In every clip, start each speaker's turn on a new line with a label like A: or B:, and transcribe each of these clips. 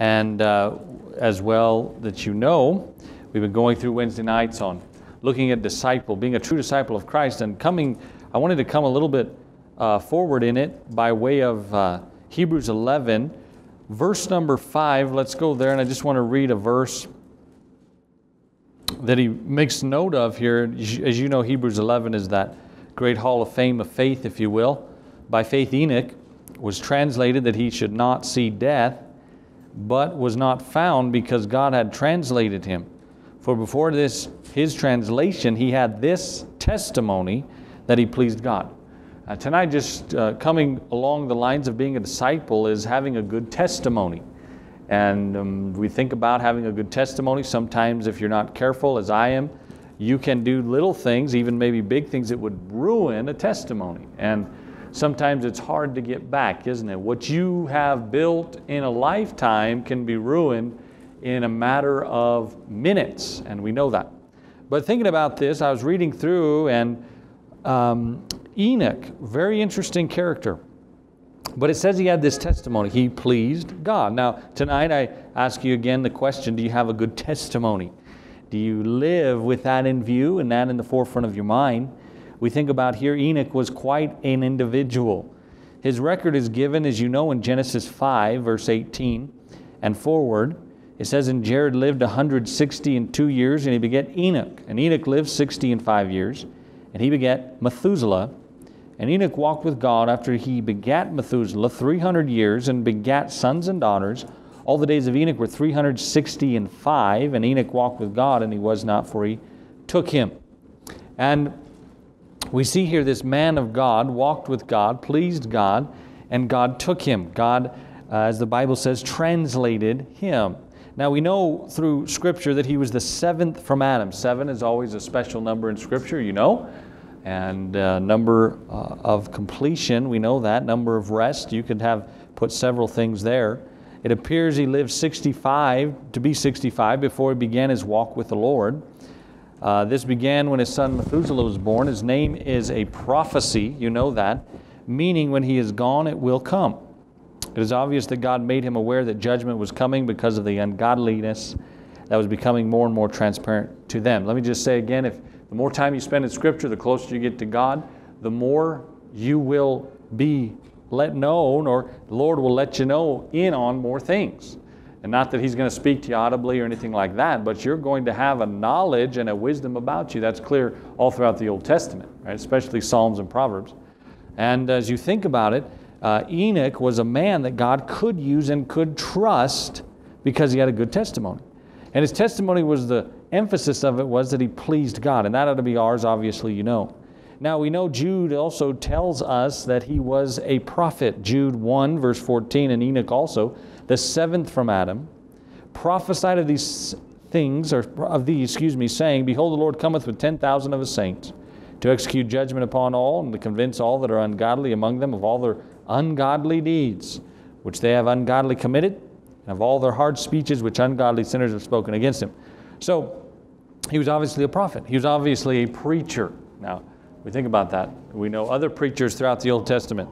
A: And uh, as well that you know, we've been going through Wednesday nights on looking at disciple, being a true disciple of Christ, and coming, I wanted to come a little bit uh, forward in it by way of uh, Hebrews 11, verse number 5. Let's go there, and I just want to read a verse that he makes note of here. As you know, Hebrews 11 is that great hall of fame of faith, if you will. By faith, Enoch was translated that he should not see death, but was not found because God had translated him. For before this, his translation, he had this testimony that he pleased God. Uh, tonight, just uh, coming along the lines of being a disciple is having a good testimony. And um, we think about having a good testimony. Sometimes, if you're not careful, as I am, you can do little things, even maybe big things, that would ruin a testimony. And sometimes it's hard to get back, isn't it? What you have built in a lifetime can be ruined in a matter of minutes, and we know that. But thinking about this, I was reading through, and um, Enoch, very interesting character. But it says he had this testimony. He pleased God. Now, tonight I ask you again the question do you have a good testimony? Do you live with that in view and that in the forefront of your mind? We think about here, Enoch was quite an individual. His record is given, as you know, in Genesis 5, verse 18 and forward. It says, And Jared lived 160 and two years, and he begat Enoch. And Enoch lived 60 and five years, and he begat Methuselah. And Enoch walked with God after he begat Methuselah 300 years and begat sons and daughters. All the days of Enoch were 360 and five, and Enoch walked with God, and he was not, for he took him. And we see here this man of God walked with God, pleased God, and God took him. God, uh, as the Bible says, translated him. Now we know through Scripture that he was the seventh from Adam. Seven is always a special number in Scripture, you know and uh, number uh, of completion we know that number of rest you could have put several things there it appears he lived 65 to be 65 before he began his walk with the lord uh, this began when his son methuselah was born. His name is a prophecy you know that meaning when he is gone it will come. It is obvious that god made him aware that judgment was coming because of the ungodliness that was becoming more and more transparent to them. Let me just say again if the more time you spend in Scripture, the closer you get to God, the more you will be let known, or the Lord will let you know in on more things. And not that He's going to speak to you audibly or anything like that, but you're going to have a knowledge and a wisdom about you. That's clear all throughout the Old Testament, right? especially Psalms and Proverbs. And as you think about it, uh, Enoch was a man that God could use and could trust because he had a good testimony. And his testimony was the emphasis of it was that he pleased God, and that ought to be ours, obviously, you know. Now we know Jude also tells us that he was a prophet. Jude 1, verse 14, and Enoch also, the seventh from Adam, prophesied of these things, or of these, excuse me, saying, Behold, the Lord cometh with ten thousand of his saints to execute judgment upon all, and to convince all that are ungodly among them of all their ungodly deeds, which they have ungodly committed, and of all their hard speeches which ungodly sinners have spoken against him. So he was obviously a prophet. He was obviously a preacher. Now, we think about that. We know other preachers throughout the Old Testament.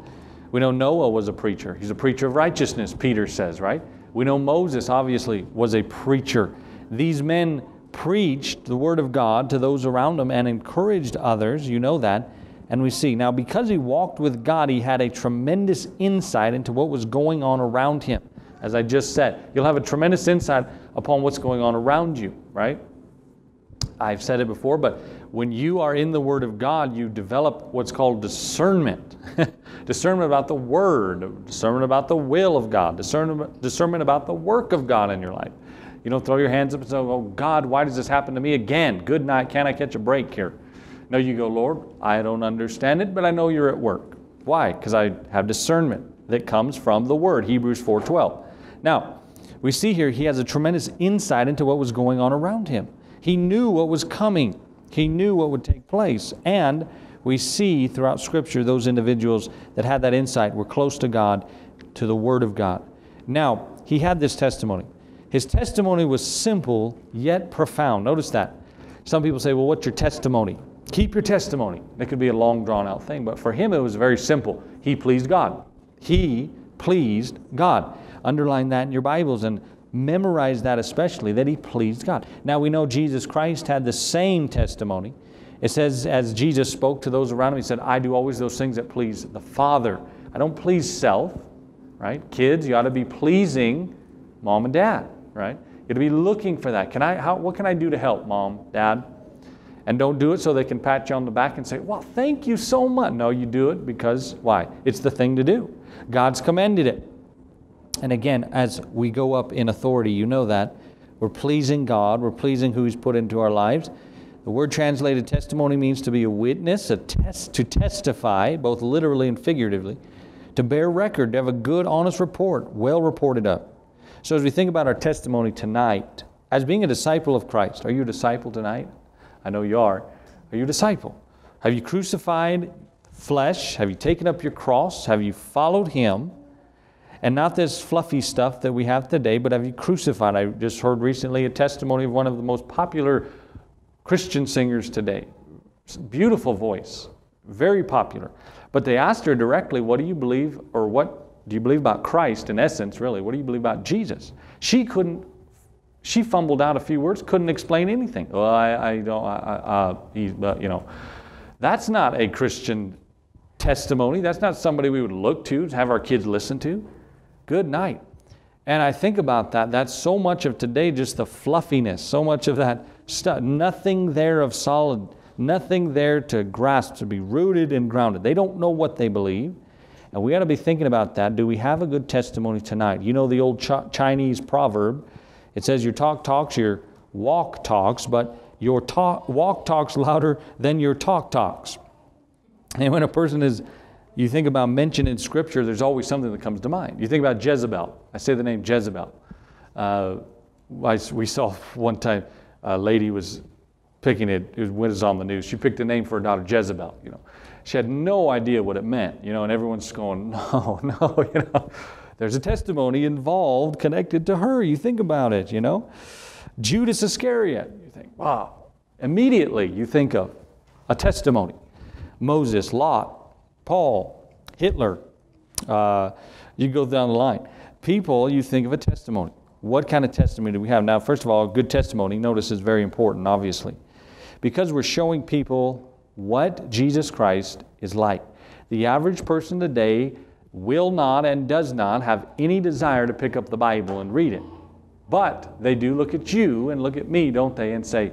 A: We know Noah was a preacher. He's a preacher of righteousness, Peter says, right? We know Moses obviously was a preacher. These men preached the word of God to those around them and encouraged others. You know that. And we see now, because he walked with God, he had a tremendous insight into what was going on around him. As I just said, you'll have a tremendous insight upon what's going on around you, right? I've said it before, but when you are in the Word of God, you develop what's called discernment. discernment about the Word, discernment about the will of God, discernment, discernment about the work of God in your life. You don't throw your hands up and say, Oh, God, why does this happen to me again? Good night. Can I catch a break here? No, you go, Lord, I don't understand it, but I know you're at work. Why? Because I have discernment that comes from the Word, Hebrews 4.12. Now, we see here he has a tremendous insight into what was going on around him. He knew what was coming, he knew what would take place. And we see throughout Scripture those individuals that had that insight were close to God, to the Word of God. Now, he had this testimony. His testimony was simple yet profound. Notice that. Some people say, well, what's your testimony? Keep your testimony. It could be a long drawn out thing, but for him it was very simple. He pleased God. He pleased God. Underline that in your Bibles and Memorize that especially, that he pleased God. Now we know Jesus Christ had the same testimony. It says, as Jesus spoke to those around him, he said, I do always those things that please the Father. I don't please self, right? Kids, you ought to be pleasing mom and dad, right? You ought to be looking for that. Can I, how, what can I do to help, mom, dad? And don't do it so they can pat you on the back and say, Well, thank you so much. No, you do it because why? It's the thing to do. God's commanded it. And again, as we go up in authority, you know that. We're pleasing God, we're pleasing who He's put into our lives. The word translated testimony means to be a witness, a test, to testify, both literally and figuratively, to bear record, to have a good, honest report, well reported up. So, as we think about our testimony tonight, as being a disciple of Christ, are you a disciple tonight? I know you are. Are you a disciple? Have you crucified flesh? Have you taken up your cross? Have you followed Him? And not this fluffy stuff that we have today, but have you crucified? I just heard recently a testimony of one of the most popular Christian singers today. Beautiful voice, very popular. But they asked her directly, What do you believe, or what do you believe about Christ in essence, really? What do you believe about Jesus? She couldn't, she fumbled out a few words, couldn't explain anything. Well, I, I don't, I, uh, he's, uh, you know. That's not a Christian testimony. That's not somebody we would look to, to have our kids listen to good night. And I think about that. That's so much of today, just the fluffiness, so much of that stuff. Nothing there of solid, nothing there to grasp, to be rooted and grounded. They don't know what they believe. And we got to be thinking about that. Do we have a good testimony tonight? You know the old Ch- Chinese proverb. It says, Your talk talks, your walk talks, but your talk, walk talks louder than your talk talks. And when a person is you think about mention in Scripture, there's always something that comes to mind. You think about Jezebel. I say the name Jezebel. Uh, I, we saw one time a lady was picking it, it was on the news. She picked a name for her daughter, Jezebel. You know, she had no idea what it meant. You know, and everyone's going, no, no. You know, there's a testimony involved connected to her. You think about it. You know, Judas Iscariot. You think, wow. Immediately, you think of a testimony. Moses, Lot, Paul, Hitler. Uh, you go down the line. People, you think of a testimony. What kind of testimony do we have? Now, first of all, good testimony, notice, is very important, obviously, because we're showing people what Jesus Christ is like. The average person today will not and does not have any desire to pick up the Bible and read it. But they do look at you and look at me, don't they, and say,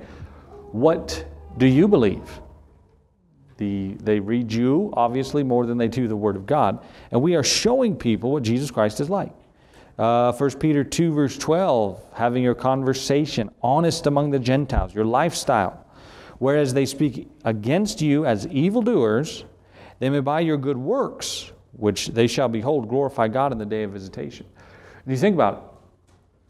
A: What do you believe? The, they read you, obviously, more than they do the Word of God. And we are showing people what Jesus Christ is like. Uh, 1 Peter 2, verse 12, having your conversation honest among the Gentiles, your lifestyle. Whereas they speak against you as evildoers, they may by your good works, which they shall behold, glorify God in the day of visitation. And you think about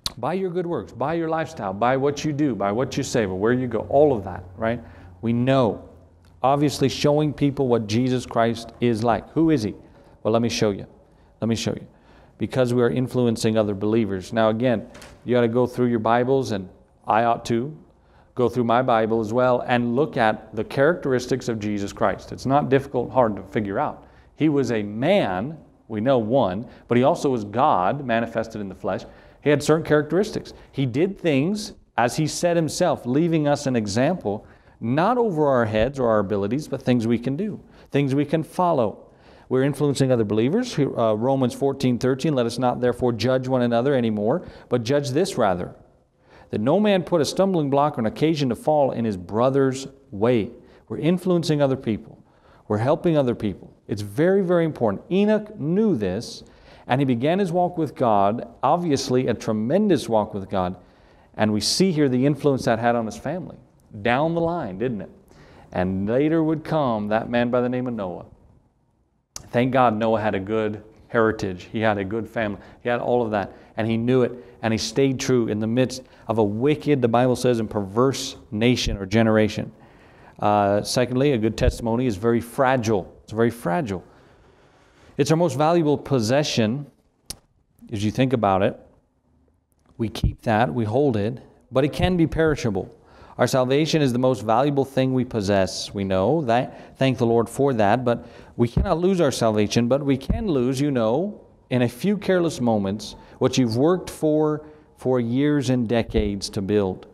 A: it, by your good works, by your lifestyle, by what you do, by what you say, by where you go, all of that, right? We know obviously showing people what Jesus Christ is like. Who is he? Well, let me show you. Let me show you. Because we are influencing other believers. Now, again, you got to go through your Bibles, and I ought to go through my Bible as well and look at the characteristics of Jesus Christ. It's not difficult, hard to figure out. He was a man, we know one, but he also was God manifested in the flesh. He had certain characteristics. He did things, as he said himself, leaving us an example not over our heads or our abilities, but things we can do, things we can follow. We're influencing other believers. Uh, Romans 14, 13, let us not therefore judge one another anymore, but judge this rather, that no man put a stumbling block or an occasion to fall in his brother's way. We're influencing other people. We're helping other people. It's very, very important. Enoch knew this, and he began his walk with God, obviously a tremendous walk with God, and we see here the influence that had on his family down the line, didn't it? And later would come that man by the name of Noah. Thank God Noah had a good heritage. He had a good family. He had all of that. And he knew it. And he stayed true in the midst of a wicked, the Bible says, and perverse nation or generation. Uh, secondly, a good testimony is very fragile. It's very fragile. It's our most valuable possession as you think about it. We keep that, we hold it, but it can be perishable. Our salvation is the most valuable thing we possess. We know that. Thank the Lord for that. But we cannot lose our salvation, but we can lose, you know, in a few careless moments, what you've worked for for years and decades to build.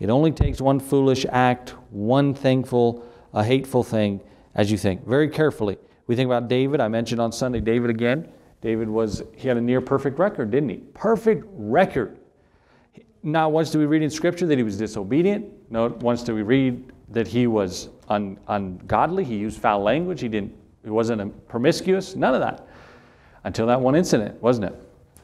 A: It only takes one foolish act, one thankful, a hateful thing, as you think. Very carefully. We think about David. I mentioned on Sunday, David again. David was, he had a near perfect record, didn't he? Perfect record. Not once do we read in Scripture that he was disobedient. Not once do we read that he was un, ungodly. He used foul language. He didn't. He wasn't promiscuous. None of that. Until that one incident, wasn't it?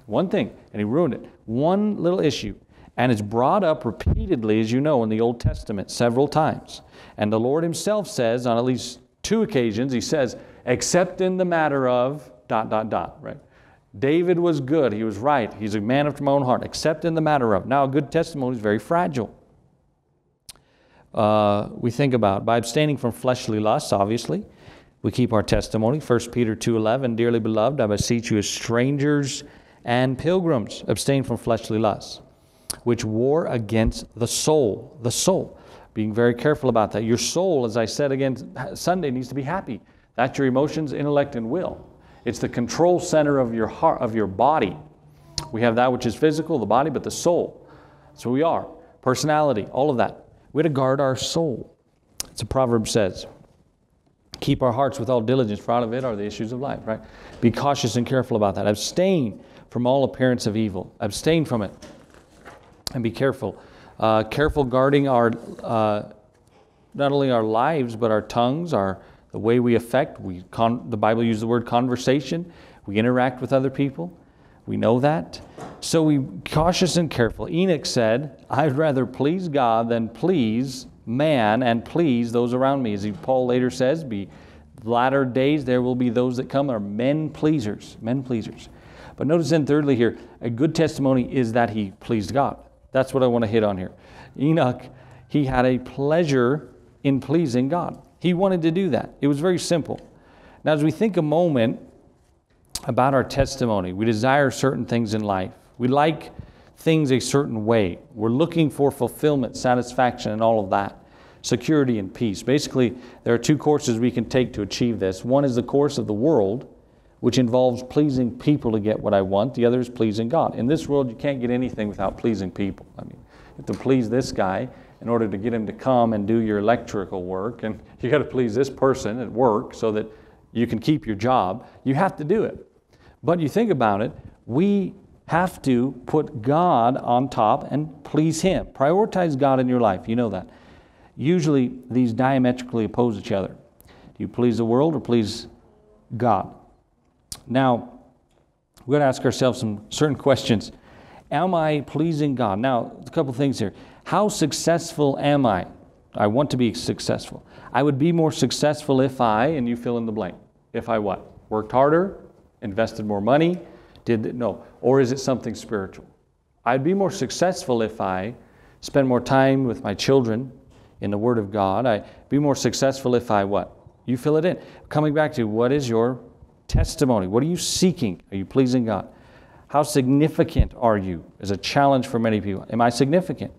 A: One thing, and he ruined it. One little issue. And it's brought up repeatedly, as you know, in the Old Testament several times. And the Lord Himself says on at least two occasions, He says, except in the matter of dot, dot, dot, right? David was good. He was right. He's a man after my own heart, except in the matter of. Now, a good testimony is very fragile. Uh, we think about by abstaining from fleshly lusts, obviously, we keep our testimony. 1 Peter 2.11, Dearly beloved, I beseech you as strangers and pilgrims, abstain from fleshly lusts, which war against the soul. The soul. Being very careful about that. Your soul, as I said again Sunday, needs to be happy. That's your emotions, intellect, and will. It's the control center of your heart, of your body. We have that which is physical, the body, but the soul. So we are. Personality, all of that. We to guard our soul. It's a proverb says. Keep our hearts with all diligence, for out of it are the issues of life, right? Be cautious and careful about that. Abstain from all appearance of evil. Abstain from it. And be careful. Uh, careful guarding our, uh, not only our lives, but our tongues, our, the way we affect. We the Bible uses the word conversation. We interact with other people. We know that. So we cautious and careful. Enoch said, I'd rather please God than please man and please those around me. As Paul later says, be latter days there will be those that come are men pleasers, men pleasers. But notice then thirdly here, a good testimony is that he pleased God. That's what I want to hit on here. Enoch, he had a pleasure in pleasing God. He wanted to do that. It was very simple. Now, as we think a moment about our testimony, we desire certain things in life. We like things a certain way. We're looking for fulfillment, satisfaction, and all of that. Security and peace. Basically, there are two courses we can take to achieve this. One is the course of the world, which involves pleasing people to get what I want. The other is pleasing God. In this world, you can't get anything without pleasing people. I mean, you have to please this guy in order to get him to come and do your electrical work, and you got to please this person at work so that you can keep your job. You have to do it. But you think about it, we have to put God on top and please Him. Prioritize God in your life. You know that. Usually, these diametrically oppose each other. Do you please the world or please God? Now, we're going to ask ourselves some certain questions. Am I pleasing God? Now, a couple things here. How successful am I? I want to be successful. I would be more successful if I, and you fill in the blank. If I what? Worked harder, invested more money, did no, or is it something spiritual? I'd be more successful if I spend more time with my children in the Word of God. I'd be more successful if I what? You fill it in. Coming back to what is your testimony? What are you seeking? Are you pleasing God? How significant are you? Is a challenge for many people. Am I significant?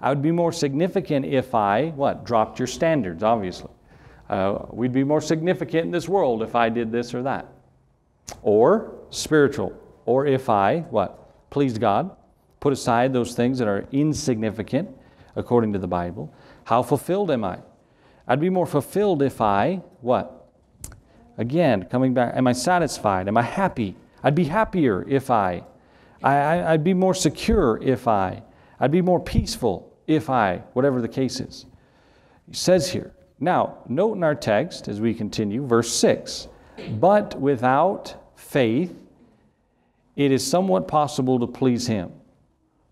A: I would be more significant if I, what? Dropped your standards, obviously. Uh, we'd be more significant in this world if I did this or that. Or spiritual. Or if I, what? Pleased God. Put aside those things that are insignificant according to the Bible. How fulfilled am I? I'd be more fulfilled if I, what? Again, coming back, am I satisfied? Am I happy? I'd be happier if I. I, I would be more secure if I. I'd be more peaceful if I, whatever the case is. He says here. Now, note in our text as we continue, verse 6 But without faith, it is somewhat possible to please him.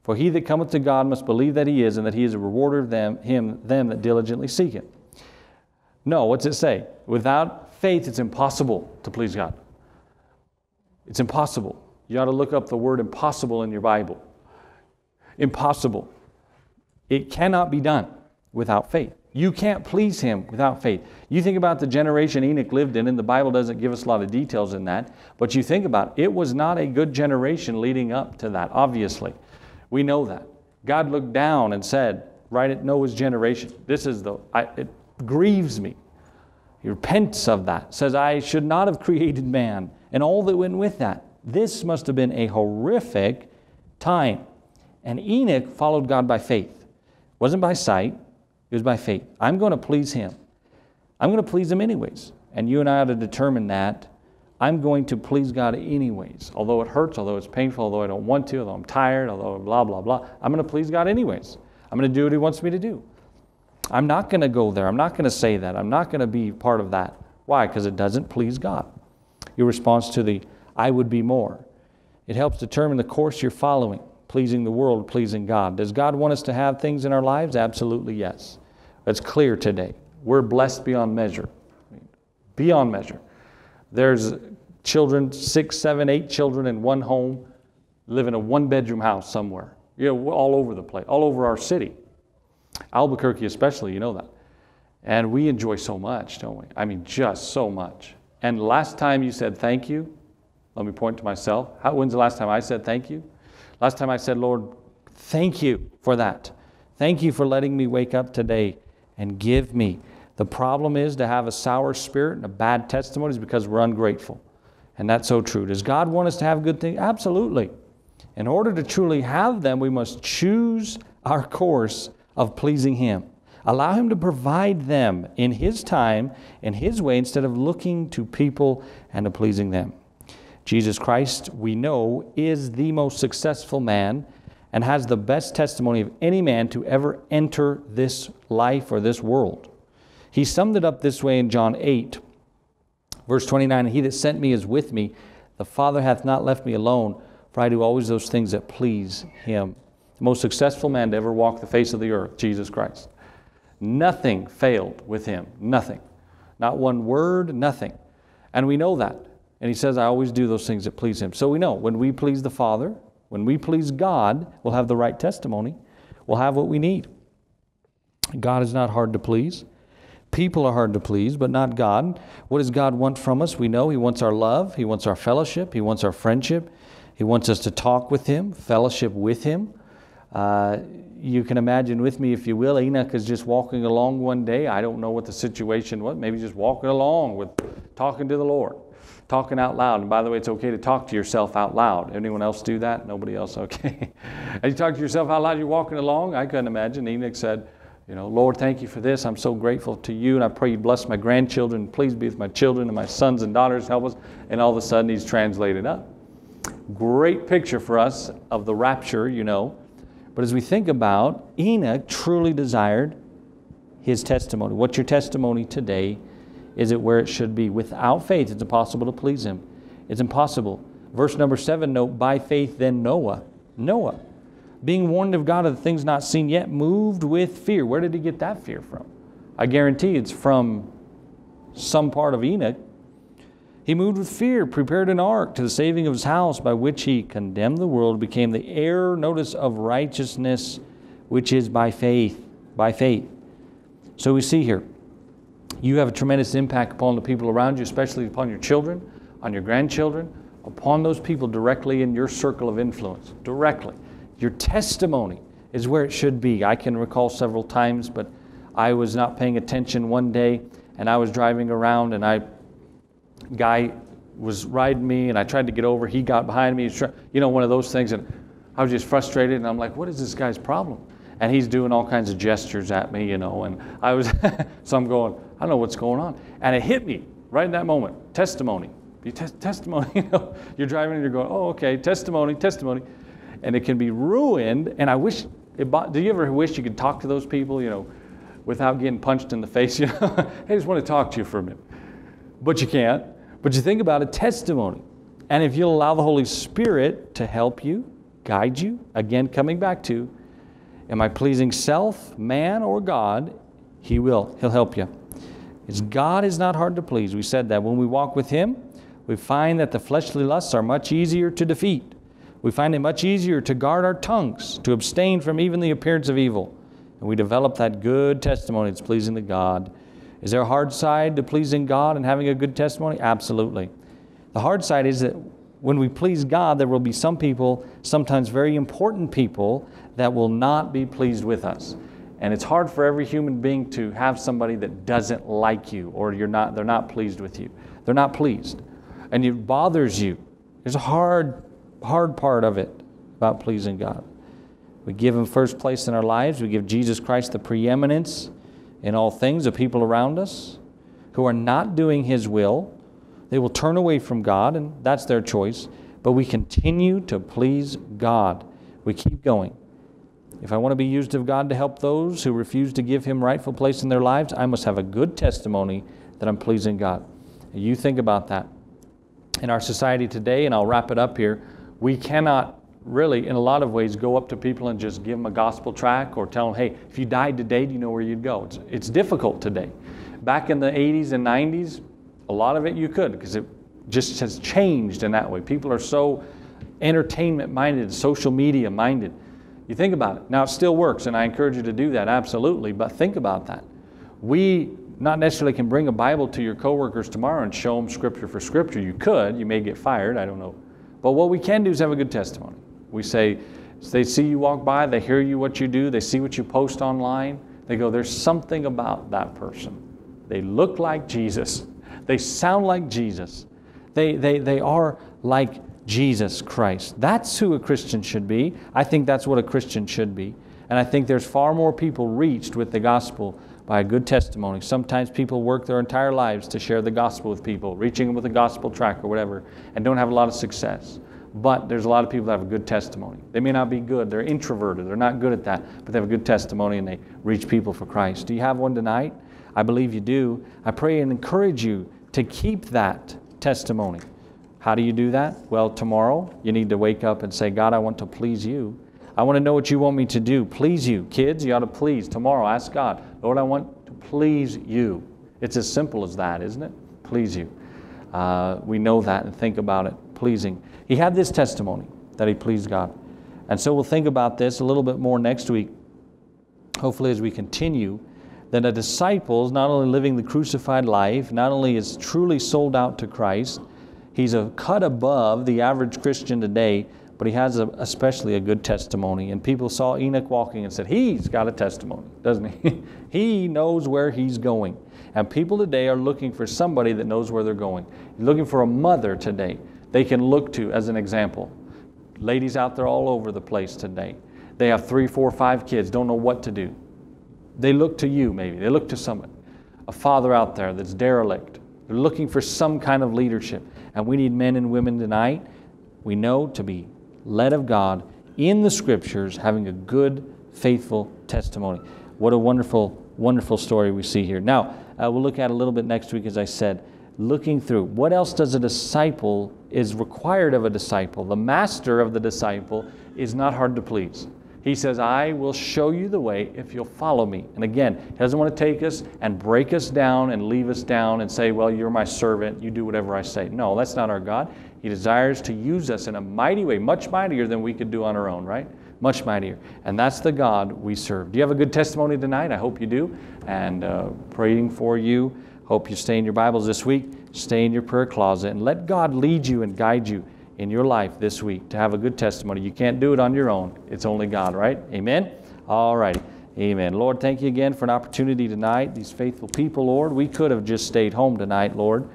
A: For he that cometh to God must believe that he is, and that he is a rewarder of them, him, them that diligently seek him. No, what's it say? Without faith, it's impossible to please God. It's impossible. You ought to look up the word impossible in your Bible. Impossible. It cannot be done without faith. You can't please Him without faith. You think about the generation Enoch lived in, and the Bible doesn't give us a lot of details in that, but you think about it, it was not a good generation leading up to that, obviously. We know that. God looked down and said, right at Noah's generation, this is the, I, it grieves me he repents of that, says, I should not have created man, and all that went with that. This must have been a horrific time. And Enoch followed God by faith. It wasn't by sight, it was by faith. I'm going to please him. I'm going to please him anyways. And you and I ought to determine that I'm going to please God anyways. Although it hurts, although it's painful, although I don't want to, although I'm tired, although blah, blah, blah, I'm going to please God anyways. I'm going to do what He wants me to do. I'm not going to go there. I'm not going to say that. I'm not going to be part of that. Why? Because it doesn't please God. Your response to the I would be more. It helps determine the course you're following, pleasing the world, pleasing God. Does God want us to have things in our lives? Absolutely yes. That's clear today. We're blessed beyond measure. Beyond measure. There's children, six, seven, eight children in one home, live in a one bedroom house somewhere. You know, all over the place, all over our city. Albuquerque, especially, you know that. And we enjoy so much, don't we? I mean, just so much. And last time you said thank you, let me point to myself. How, when's the last time I said thank you? Last time I said, Lord, thank you for that. Thank you for letting me wake up today and give me the problem is to have a sour spirit and a bad testimony is because we're ungrateful. And that's so true. Does God want us to have good things? Absolutely. In order to truly have them, we must choose our course of pleasing Him. Allow Him to provide them in His time, in His way, instead of looking to people and to pleasing them. Jesus Christ, we know, is the most successful man and has the best testimony of any man to ever enter this life or this world. He summed it up this way in John 8, verse 29 He that sent me is with me. The Father hath not left me alone, for I do always those things that please him. The most successful man to ever walk the face of the earth, Jesus Christ. Nothing failed with him. Nothing. Not one word, nothing. And we know that. And he says, I always do those things that please him. So we know when we please the Father, when we please God, we'll have the right testimony. We'll have what we need. God is not hard to please. People are hard to please, but not God. What does God want from us? We know He wants our love, He wants our fellowship, He wants our friendship, He wants us to talk with Him, fellowship with Him. Uh, you can imagine with me, if you will, Enoch is just walking along one day. I don't know what the situation was. Maybe just walking along with talking to the Lord, talking out loud. And by the way, it's okay to talk to yourself out loud. Anyone else do that? Nobody else? Okay. As you talk to yourself out loud, you're walking along. I couldn't imagine. Enoch said, you know, Lord, thank you for this. I'm so grateful to you, and I pray you bless my grandchildren. Please be with my children and my sons and daughters. Help us. And all of a sudden, he's translated up. Great picture for us of the rapture, you know. But as we think about, Enoch truly desired his testimony. What's your testimony today? Is it where it should be? Without faith, it's impossible to please him. It's impossible. Verse number seven, note, by faith, then Noah. Noah being warned of God of the things not seen yet, moved with fear. Where did he get that fear from? I guarantee it's from some part of Enoch. He moved with fear, prepared an ark to the saving of his house, by which he condemned the world, became the heir, notice, of righteousness, which is by faith. By faith. So we see here, you have a tremendous impact upon the people around you, especially upon your children, on your grandchildren, upon those people directly in your circle of influence. Directly. Your testimony is where it should be. I can recall several times, but I was not paying attention one day and I was driving around and I guy was riding me and I tried to get over. He got behind me. You know, one of those things. And I was just frustrated and I'm like, what is this guy's problem? And he's doing all kinds of gestures at me, you know. And I was, so I'm going, I don't know what's going on. And it hit me right in that moment. Testimony. You te- testimony. You know, you're driving and you're going, oh, okay, testimony, testimony and it can be ruined. And I wish, it, do you ever wish you could talk to those people, you know, without getting punched in the face? You know, I just want to talk to you for a minute. But you can't. But you think about a testimony. And if you'll allow the Holy Spirit to help you, guide you, again, coming back to, am I pleasing self, man, or God? He will. He'll help you. It's God is not hard to please. We said that when we walk with Him, we find that the fleshly lusts are much easier to defeat we find it much easier to guard our tongues, to abstain from even the appearance of evil. And we develop that good testimony that's pleasing to God. Is there a hard side to pleasing God and having a good testimony? Absolutely. The hard side is that when we please God, there will be some people, sometimes very important people, that will not be pleased with us. And it's hard for every human being to have somebody that doesn't like you or you're not, they're not pleased with you. They're not pleased. And it bothers you. There's a hard hard part of it about pleasing God. We give Him first place in our lives. We give Jesus Christ the preeminence in all things. The people around us who are not doing His will, they will turn away from God, and that's their choice. But we continue to please God. We keep going. If I want to be used of God to help those who refuse to give Him rightful place in their lives, I must have a good testimony that I'm pleasing God. You think about that. In our society today, and I'll wrap it up here, we cannot really, in a lot of ways, go up to people and just give them a gospel track or tell them, hey, if you died today, do you know where you'd go? It's, it's difficult today. Back in the 80s and 90s, a lot of it you could because it just has changed in that way. People are so entertainment minded, social media minded. You think about it. Now, it still works, and I encourage you to do that, absolutely, but think about that. We not necessarily can bring a Bible to your coworkers tomorrow and show them scripture for scripture. You could, you may get fired, I don't know. But what we can do is have a good testimony. We say, they see you walk by, they hear you what you do, they see what you post online, they go, there's something about that person. They look like Jesus, they sound like Jesus, they, they, they are like Jesus Christ. That's who a Christian should be. I think that's what a Christian should be. And I think there's far more people reached with the gospel by a good testimony. Sometimes people work their entire lives to share the gospel with people, reaching them with a gospel track or whatever, and don't have a lot of success. But there's a lot of people that have a good testimony. They may not be good, they're introverted, they're not good at that, but they have a good testimony and they reach people for Christ. Do you have one tonight? I believe you do. I pray and encourage you to keep that testimony. How do you do that? Well, tomorrow you need to wake up and say, God, I want to please you. I want to know what you want me to do. Please you. Kids, you ought to please. Tomorrow, ask God, Lord, I want to please you. It's as simple as that, isn't it? Please you. Uh, we know that and think about it. Pleasing. He had this testimony that he pleased God. And so we'll think about this a little bit more next week, hopefully, as we continue. That a disciple is not only living the crucified life, not only is truly sold out to Christ, he's a cut above the average Christian today, but he has a, especially a good testimony. And people saw Enoch walking and said, He's got a testimony, doesn't he? he knows where he's going. And people today are looking for somebody that knows where they're going. looking for a mother today they can look to as an example. Ladies out there all over the place today. They have three, four, five kids, don't know what to do. They look to you, maybe. They look to someone. A father out there that's derelict. They're looking for some kind of leadership. And we need men and women tonight, we know, to be led of God in the scriptures, having a good, faithful testimony. What a wonderful, wonderful story we see here. Now, uh, we'll look at a little bit next week, as I said, looking through what else does a disciple is required of a disciple. The master of the disciple is not hard to please. He says, I will show you the way if you'll follow me. And again, he doesn't want to take us and break us down and leave us down and say, Well, you're my servant, you do whatever I say. No, that's not our God. He desires to use us in a mighty way, much mightier than we could do on our own, right? Much mightier. And that's the God we serve. Do you have a good testimony tonight? I hope you do. And uh, praying for you. Hope you stay in your Bibles this week, stay in your prayer closet, and let God lead you and guide you in your life this week to have a good testimony. You can't do it on your own, it's only God, right? Amen? All righty. Amen. Lord, thank you again for an opportunity tonight. These faithful people, Lord, we could have just stayed home tonight, Lord.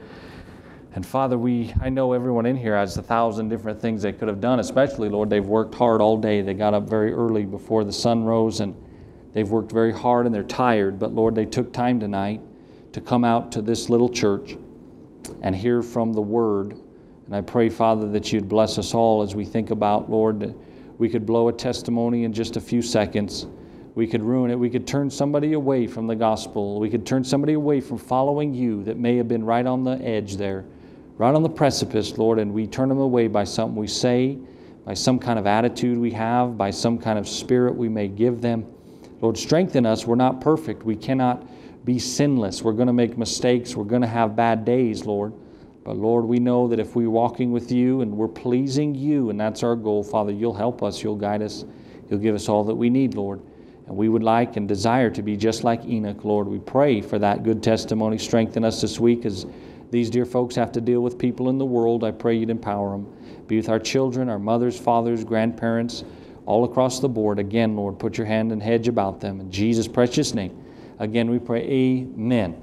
A: And Father, we I know everyone in here has a thousand different things they could have done, especially, Lord, they've worked hard all day. They got up very early before the sun rose and they've worked very hard and they're tired. But Lord, they took time tonight to come out to this little church and hear from the word. And I pray, Father, that you'd bless us all as we think about, Lord, that we could blow a testimony in just a few seconds. We could ruin it. We could turn somebody away from the gospel. We could turn somebody away from following you that may have been right on the edge there right on the precipice, Lord, and we turn them away by something we say, by some kind of attitude we have, by some kind of spirit we may give them. Lord, strengthen us. We're not perfect. We cannot be sinless. We're going to make mistakes. We're going to have bad days, Lord. But Lord, we know that if we're walking with you and we're pleasing you, and that's our goal, Father, you'll help us, you'll guide us, you'll give us all that we need, Lord. And we would like and desire to be just like Enoch, Lord. We pray for that good testimony. Strengthen us this week as these dear folks have to deal with people in the world. I pray you'd empower them. Be with our children, our mothers, fathers, grandparents, all across the board. Again, Lord, put your hand and hedge about them. In Jesus' precious name. Again, we pray, Amen.